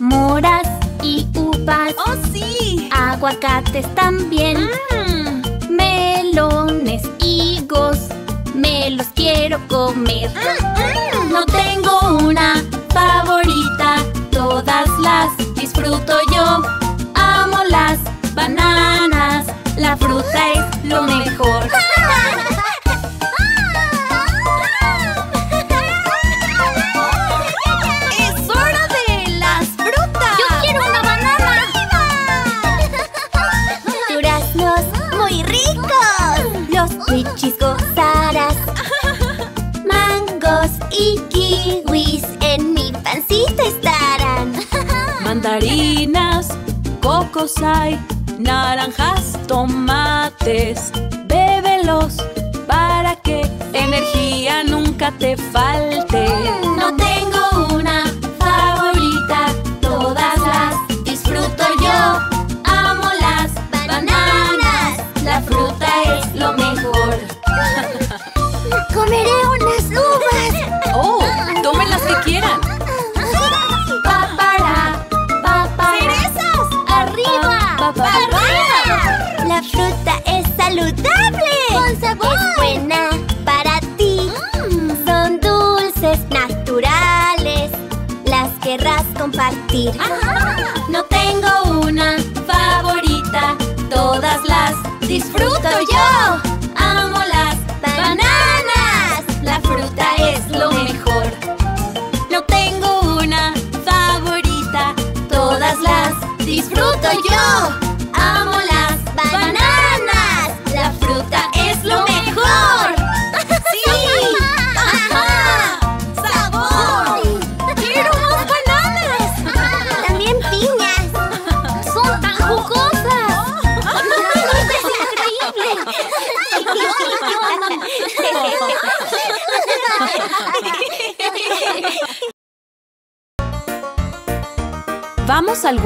Moras y uvas. ¡Oh, sí! Aguacates también. Mm. Melones, higos. Me los quiero comer. Ah. ¡Saludable! ¡Con sabor! Es buena para ti. Mm. Son dulces naturales, las querrás compartir. Ajá.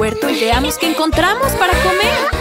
y veamos qué encontramos para comer.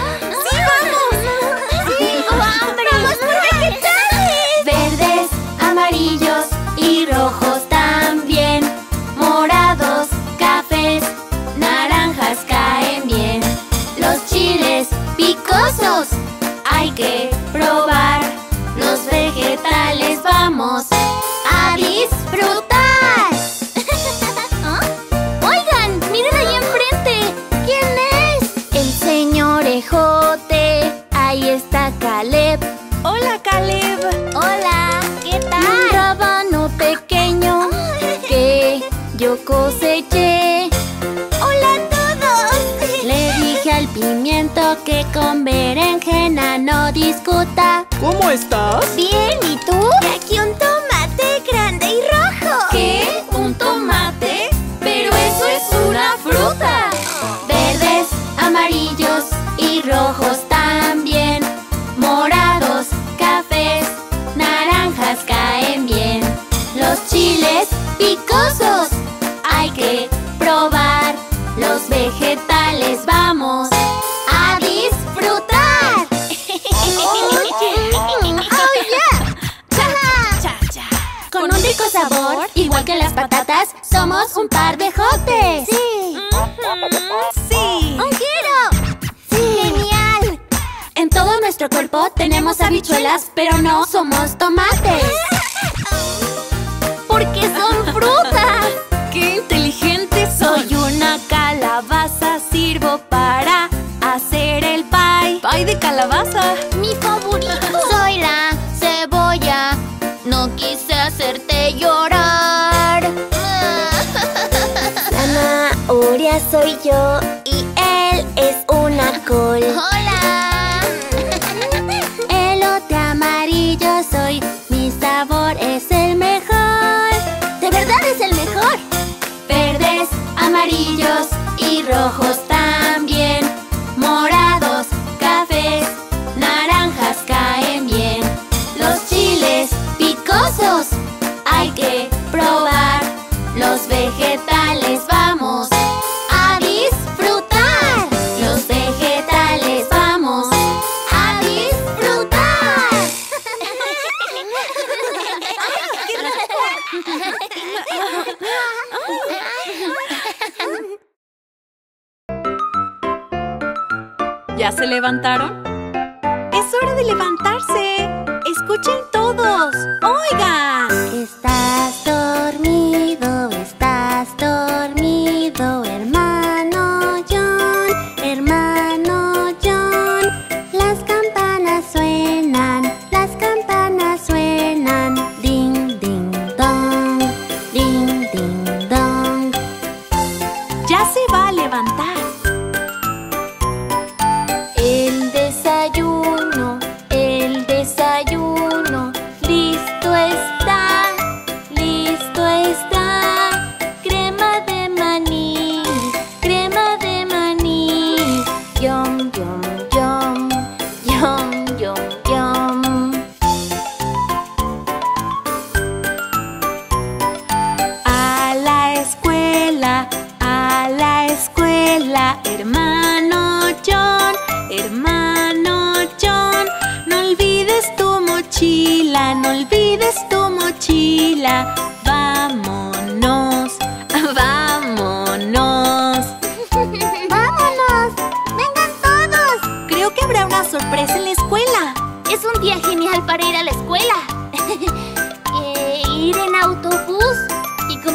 patatas somos un par de jotes. Sí. Sí. ¡Un giro! ¡Genial! En todo nuestro cuerpo tenemos habichuelas, pero no somos tomates. your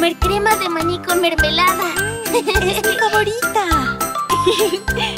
comer crema de maní con mermelada. Es mi favorita.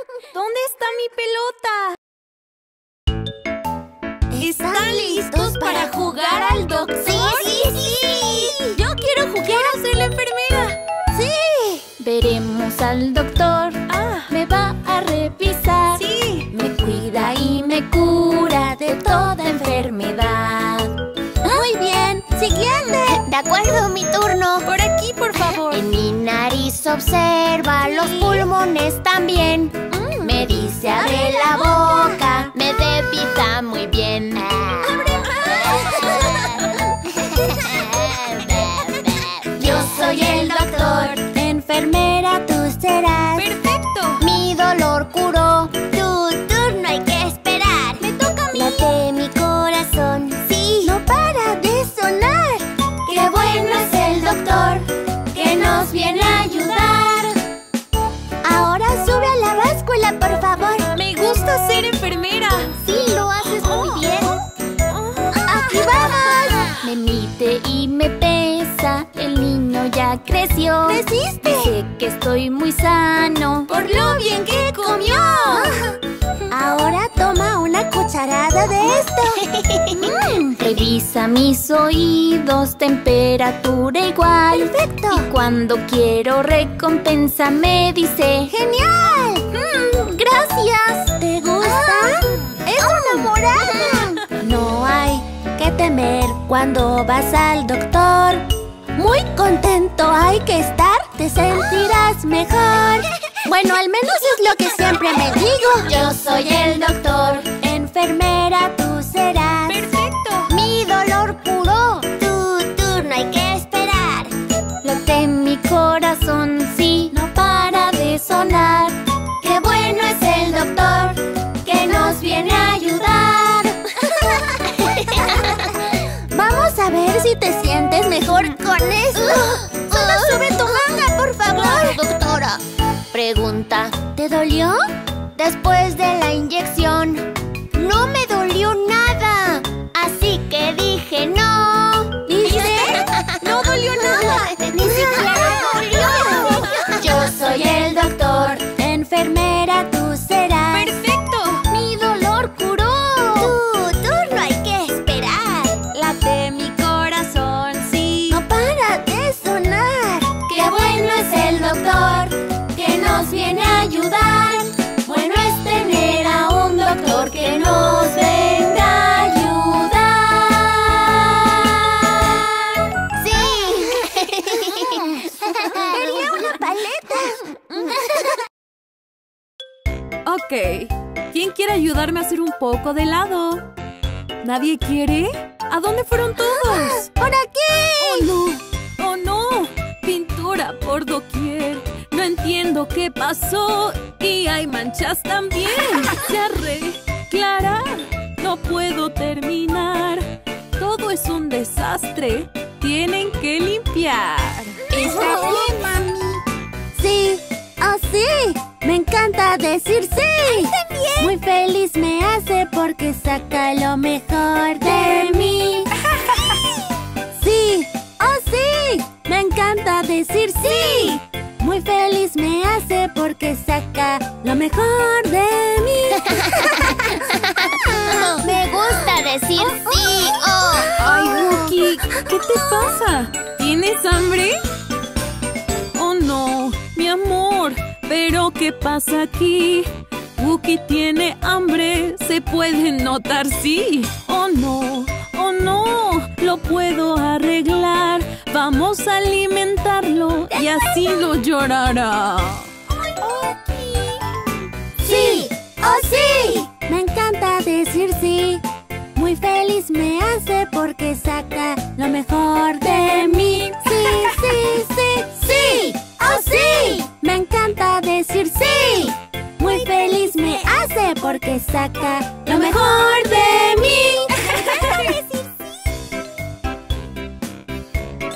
mi pelota! ¿Están listos para jugar al doctor? ¡Sí, sí, sí! Yo quiero jugar. Quiero ser la enfermera. ¡Sí! Veremos al doctor. Ah. Me va a revisar. ¡Sí! Me cuida y me cura de toda enfermedad. Muy bien. Siguiente. De acuerdo, mi turno. Por. En mi nariz observa los pulmones también. Mm. Me dice abre la boca, me debita muy bien. Yo soy el doctor, enfermera tú serás. ¡Perfecto! Mi dolor curó, niño ya creció. ¿Creciste? Sé que estoy muy sano. Por lo bien que comió. Ahora toma una cucharada de esto. Mm, Revisa mis oídos, temperatura igual. Perfecto. Y cuando quiero recompensa me dice ¡Genial! "Mm, Gracias. ¿Te gusta? ¡Es una morada! No hay que temer cuando vas al doctor. Muy contento hay que estar, te sentirás mejor. Bueno, al menos es lo que siempre me digo. Yo soy el doctor. Enfermera tú serás. Esto. Solo sube tu manga, por favor. doctora. Pregunta. ¿Te dolió? Después de la inyección, poco de helado? ¿Nadie quiere? ¿A dónde fueron todos? ¡Por aquí! ¡Oh, no! ¡Oh, no! Pintura por doquier. No entiendo qué pasó. Y hay manchas también. Se arreglará. No puedo terminar. Todo es un desastre. Tienen que limpiar. ¿Está bien, mami? Sí, oh sí, me encanta decir sí. Muy feliz me hace saca lo mejor de mí. Sí, oh sí, me encanta decir sí. Muy feliz me hace porque saca lo mejor de mí. Me gusta decir sí oh. ¡Ay, Wookie! ¿Qué te pasa? ¿Tienes hambre? Oh, no, mi amor. ¿Pero qué pasa aquí? Wookie tiene hambre. Se puede notar, sí. Oh, no. Oh, no. Lo puedo arreglar. Vamos a alimentarlo y así no llorará. Sí, oh sí, me encanta decir sí. Muy feliz me hace porque saca lo mejor de mí. Sí, sí, sí, sí, oh sí, me encanta decir sí. Me hace porque saca lo mejor de mí.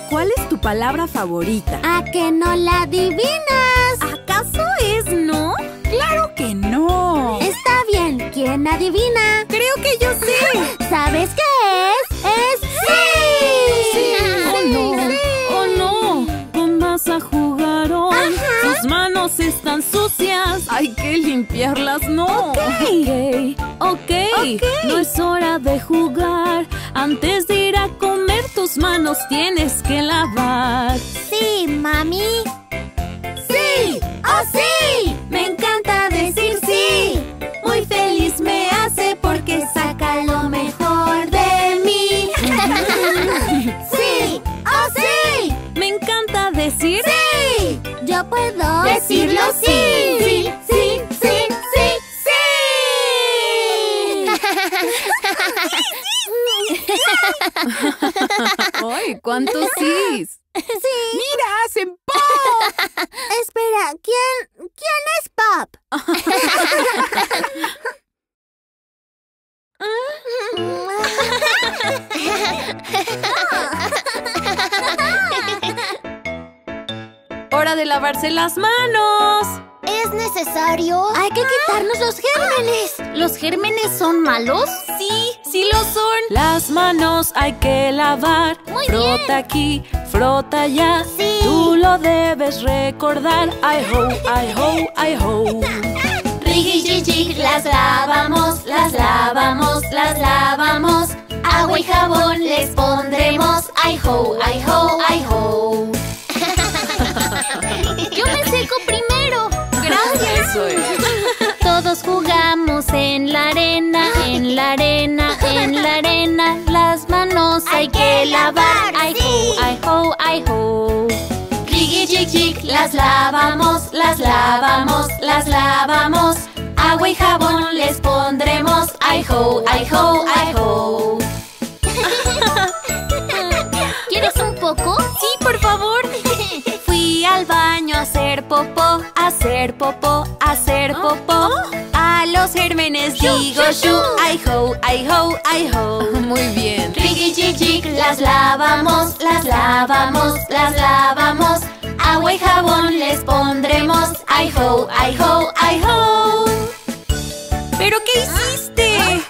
¿Cuál es tu palabra favorita? ¿A que no la adivinas? ¿Acaso es no? ¡Claro que no! Está bien, ¿quién adivina? Creo que yo sé. ¿Sabes qué es? ¡Es sí! ¡Oh, no! ¡Oh, no! Con masa jugaron. Sus manos están sucias. Hay que limpiarlas, no. Ok. Ok, no es hora de jugar. Antes de ir a comer, tus manos tienes que lavar. Sí, mami. ¡Ay, cuántos sís! sí. ¡Mira, hacen pop! Espera, ¿quién, quién es Pop? ¡Hora de lavarse las manos! ¿Es necesario? Hay que quitarnos los gérmenes. ¿Los gérmenes son malos? Sí, sí lo son. Las manos hay que lavar. Muy frota aquí, frota allá. Sí. Tú lo debes recordar. I ho, I ho, I ho. Rigi, jig, las lavamos, las lavamos, las lavamos. Agua y jabón les pondremos. Ay ho, ay ho, ay ho. Yo me seco primero. Gracias. Eso es. Todos jugamos en la arena, en la arena, en la arena. Hay que lavar. Ay ho, ay ho, ay ho. Rigi, jig, jig, las lavamos, las lavamos, las lavamos. Agua y jabón les pondremos. Ay ho, ay ho, ay ho. ¿Quieres un poco? Sí, por favor. Fui al baño a hacer popó, a hacer popó, a hacer popó. A los gérmenes digo shu, ay ho, ay ho, ay ho. Muy bien. Jig jig, las lavamos, las lavamos, las lavamos. Agua y jabón les pondremos. Ay ho, ay ho, ay ho. ¿Pero qué hiciste?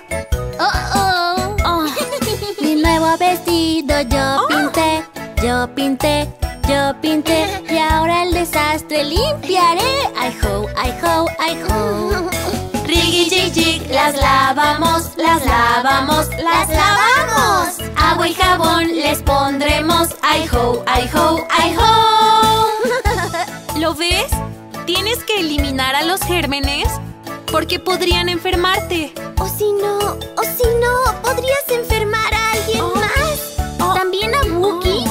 Oh oh. Oh, Mi nuevo vestido yo pinté, yo pinté, yo pinté y ahora el desastre limpiaré. Ay ho, ay ho, ay ho. Rigi jig jig, las lavamos, las lavamos, las lavamos. Agua y jabón les pondremos. Ay ho, ay ho, ay ho. ¿Lo ves? Tienes que eliminar a los gérmenes porque podrían enfermarte. O si no, o si no, podrías enfermar a alguien Oh. más. ¿También a Wookie?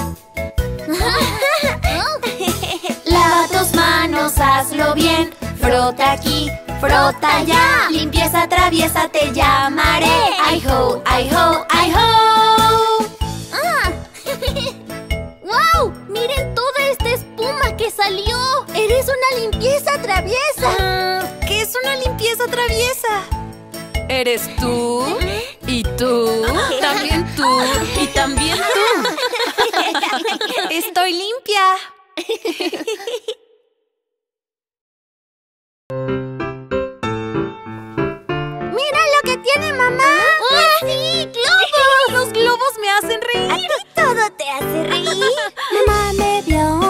Lava tus manos, hazlo bien. Frota aquí, frota allá. Limpieza traviesa, te llamaré. Ay ho, ay ho, ay ho. ¡Wow! ¡Miren toda esta espuma que salió! Eres una limpieza traviesa. Ah, ¿Qué es una limpieza traviesa? Eres tú y tú, también tú y también tú. Estoy limpia. tiene mamá. ¡Ah, sí! ¡Globos! Los globos me hacen reír. Todo te hace reír. Mamá me dio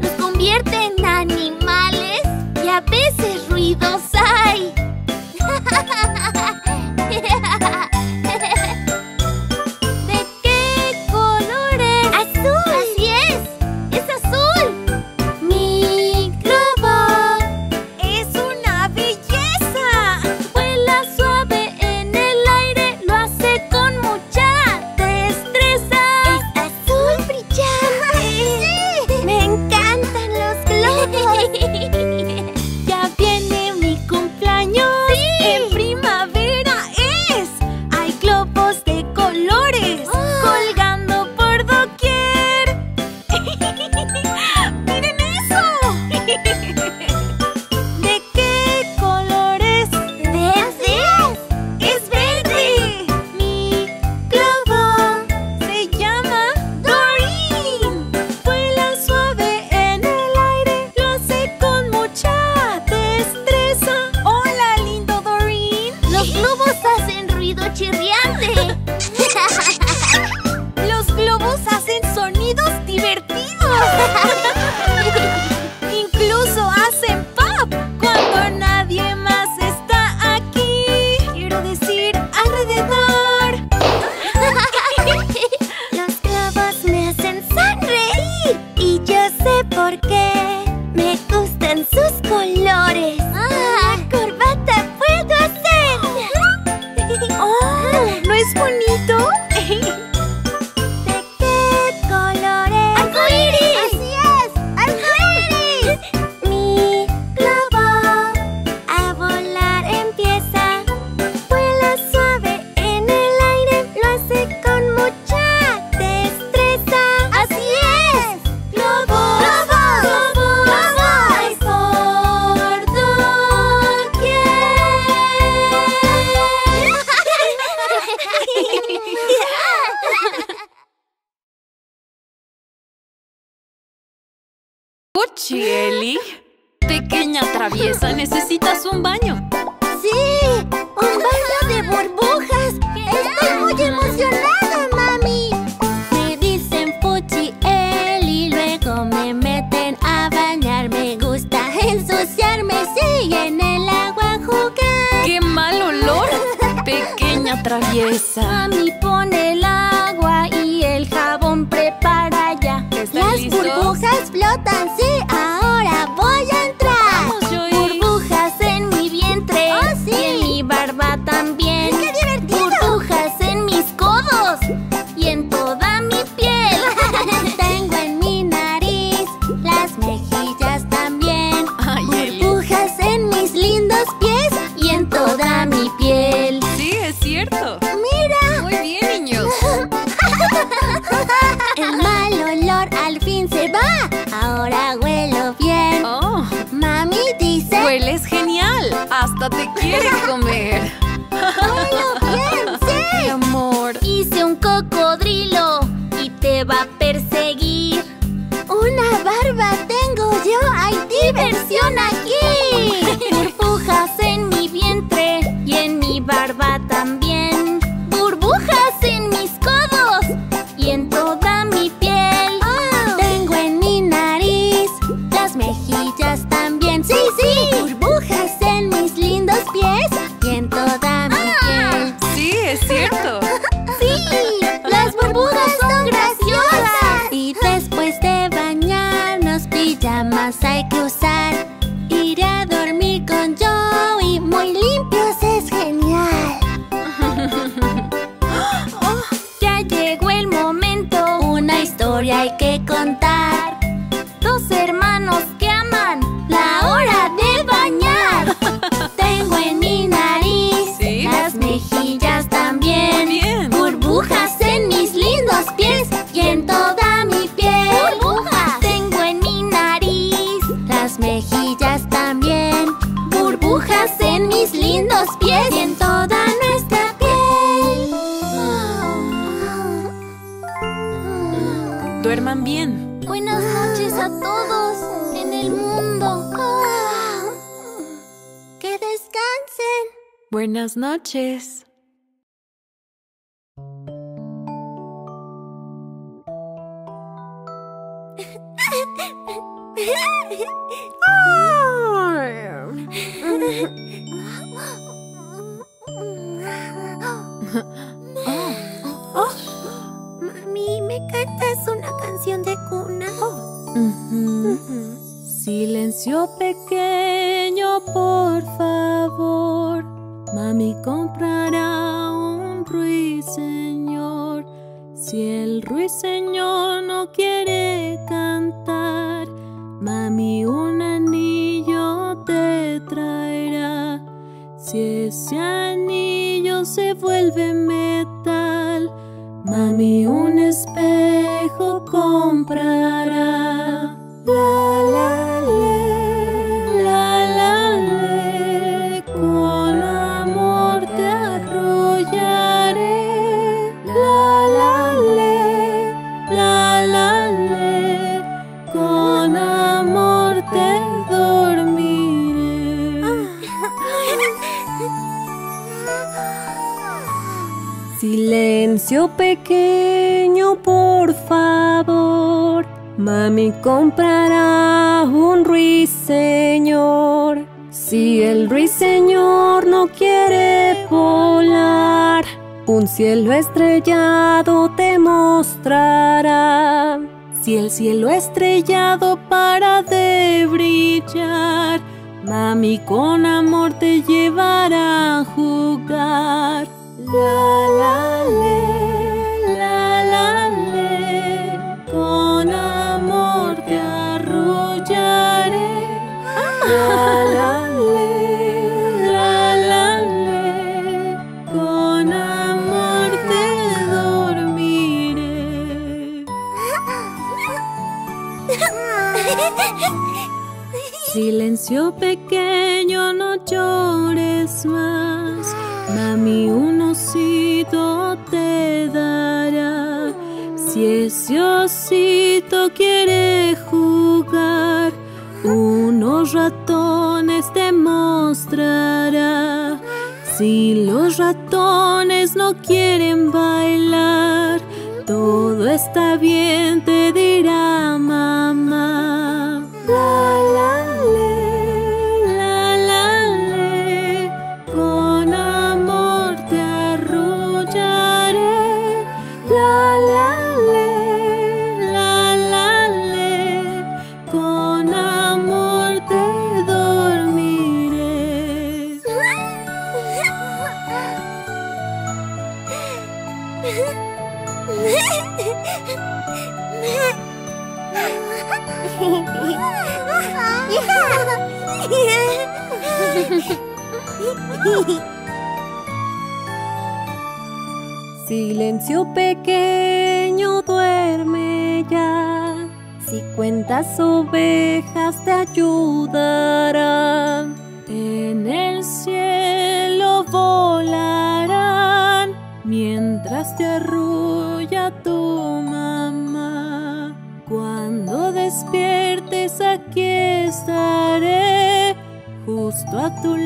Los convierte 哈哈哈。Shelly. Pequeña traviesa, necesitas un baño. ¡Sí! ¡Un baño de burbujas! ¡Estoy muy emocionada, mami! Me dicen Fuchi Eli, luego me meten a bañar. Me gusta ensuciarme, sí, en el agua jugar. ¡Qué mal olor! Pequeña traviesa. Mami, pon el agua y el jabón prepara ya. Las burbujas flotan, sí, hasta te quiere comer. Noches. Mami, ¿me cantas una canción de cuna? Silencio pequeño, por favor mami comprará un ruiseñor. Si el ruiseñor no quiere cantar, mami un anillo te traerá. Si ese anillo se vuelve metal, mami un espejo comprará. La, la. Silencio pequeño, por favor. Mami comprará un ruiseñor. Si el ruiseñor no quiere volar, un cielo estrellado te mostrará. Si el cielo estrellado para de brillar, mami con amor te llevará a jugar. La la la Silencio pequeño, no llores más. Mami, un osito te dará. Si ese osito quiere jugar, unos ratones te mostrará. Si los ratones no quieren bailar, todo está bien, te dirá mamá. Silencio pequeño, duerme ya. Si cuentas ovejas te ayudarán. En el cielo volarán mientras te arrulla tu mamá. Cuando despiertes aquí estaré, justo a tu lado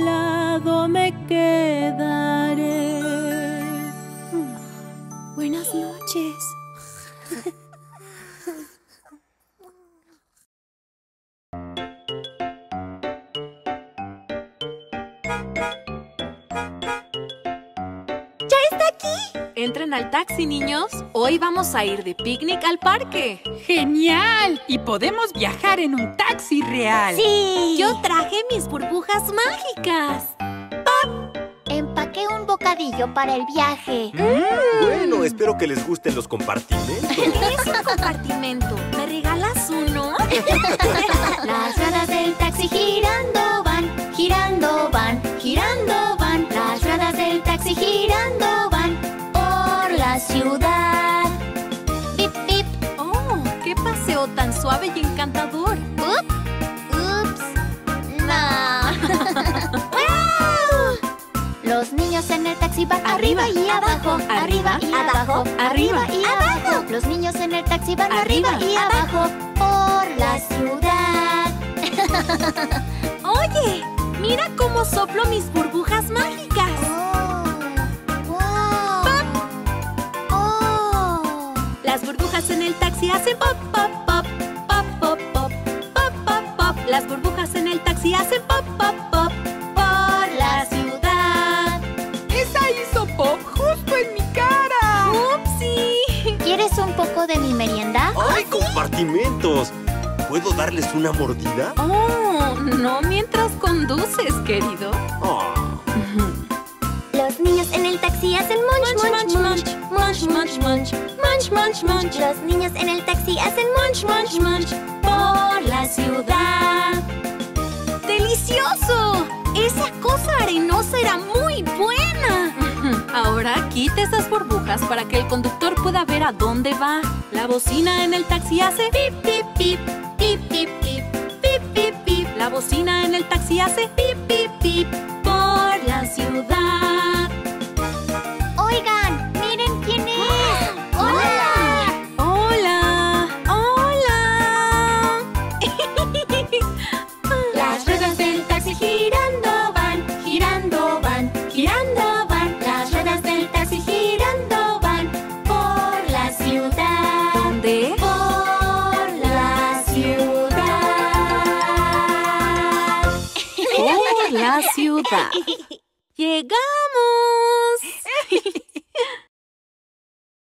Taxi, niños. Hoy vamos a ir de picnic al parque. ¡Genial! Y podemos viajar en un taxi real. ¡Sí! Yo traje mis burbujas mágicas. empaqué un bocadillo para el viaje. Bueno, espero que les gusten los compartimentos. ¿Qué es un compartimento? ¿Me regalas uno? Las ruedas del taxi girando van, girando van, girando van. Suave y encantador. ups, no. ¡Wow! Los niños en el taxi van arriba, Arriba, y abajo, arriba y abajo, arriba, y abajo. Los niños en el taxi van arriba, Arriba, y abajo por la ciudad. Oye, mira cómo soplo mis burbujas mágicas. Oh, wow. Oh. Las burbujas en el taxi hacen pop, pop, pop, pop, ¿Puedo darles una mordida? Oh, no mientras conduces, querido. Ah, Los niños en el taxi hacen munch, munch, munch. munch, munch, munch, munch, munch, munch. Los niños en el taxi hacen munch, munch, munch, por la ciudad. ¡Delicioso! Esa cosa arenosa era muy buena. Ahora quite esas burbujas para que el conductor pueda ver a dónde va. La bocina en el taxi hace pip, pip, pip, pip, pip, pip, pip, pip, pip. La bocina en el taxi hace pip, pip, pip por la ciudad. ayuda. ¡Llegamos!